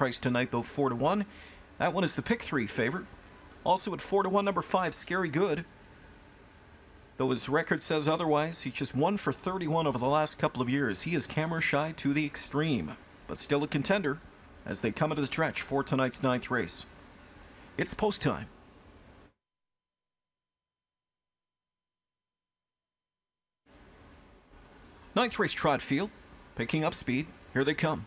price tonight, though, 4 to 1. That one is the pick three favorite. Also at 4 to 1, number 5, Scary Good. Though his record says otherwise, he's just 1 for 31 over the last couple of years. He is camera shy to the extreme, but still a contender as they come into the stretch for tonight's ninth race. It's post time. Ninth race trot field, picking up speed. Here they come.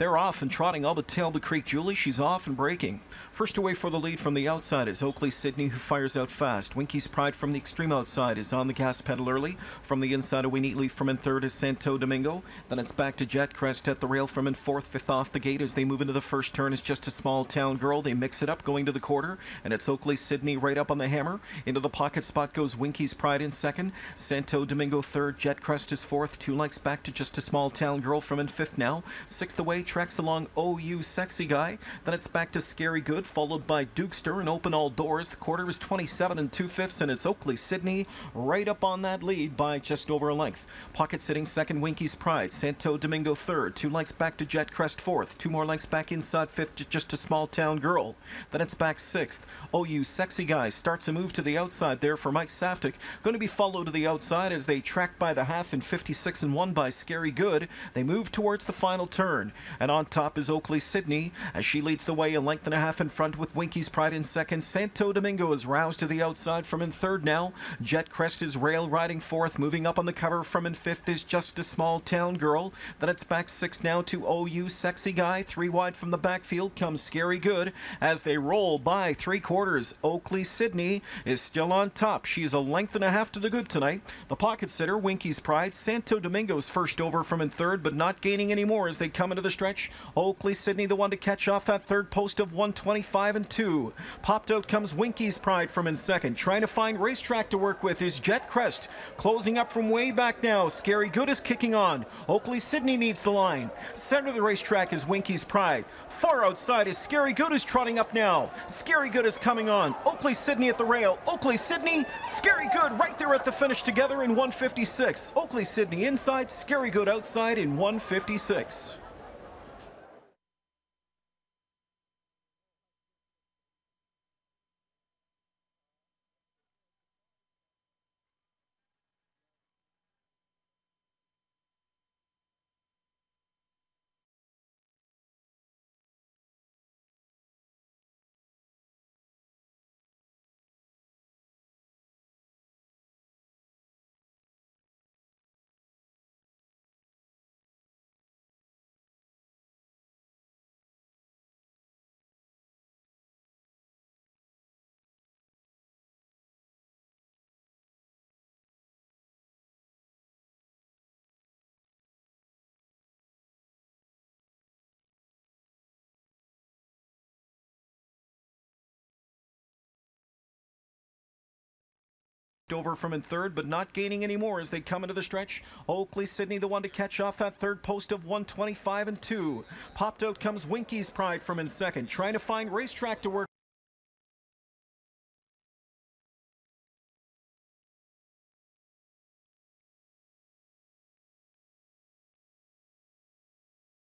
They're off and trotting all but Talbot Creek Julie. She's off and breaking. First away for the lead from the outside is Oakley Sydney, who fires out fast. Winky's Pride from the extreme outside is on the gas pedal early. From the inside, away neatly from in third is Santo Domingo. Then it's back to Jet Crest at the rail from in fourth. Fifth off the gate as they move into the first turn is just a small town girl. They mix it up going to the quarter, and it's Oakley Sydney right up on the hammer. Into the pocket spot goes Winky's Pride in second. Santo Domingo third. Jet Crest is fourth. Two likes back to just a small town girl from in fifth now. Sixth away, tracks along OU Sexy Guy. Then it's back to Scary Good, followed by Dukester and Open All Doors. The quarter is 27 and 2 fifths, and it's Oakley Sydney right up on that lead by just over a length. Pocket sitting second, Winky's Pride. Santo Domingo third. Two lengths back to Jet Crest fourth. Two more lengths back inside fifth, just a small town girl. Then it's back sixth. OU Sexy Guy starts a move to the outside there for Mike Saftic. Going to be followed to the outside as they track by the half in 56 and 1 by Scary Good. They move towards the final turn. And on top is Oakley Sydney as she leads the way a length and a half in front with Winky's Pride in second. Santo Domingo is roused to the outside from in third now. Jet Crest is rail riding fourth. Moving up on the cover from in fifth is just a small town girl. Then it's back six now to OU Sexy Guy. Three wide from the backfield comes Scary Good as they roll by three quarters. Oakley Sydney is still on top. She is a length and a half to the good tonight. The pocket sitter, Winky's Pride. Santo Domingo's first over from in third, but not gaining any more as they come into the stretch. Oakley Sydney the one to catch off that third post of 125 and 2. Popped out comes Winky's Pride from in second. Trying to find racetrack to work with is Jet Crest. Closing up from way back now. Scary Good is kicking on. Oakley Sydney needs the line. Center of the racetrack is Winky's Pride. Far outside is Scary Good is trotting up now. Scary Good is coming on. Oakley Sydney at the rail. Oakley Sydney, Scary Good right there at the finish together in 156. Oakley Sydney inside, Scary Good outside in 156. Over from in third, but not gaining any more as they come into the stretch. Oakley Sydney, the one to catch off that third post of 125 and 2. Popped out comes Winky's Pride from in second, trying to find racetrack to work.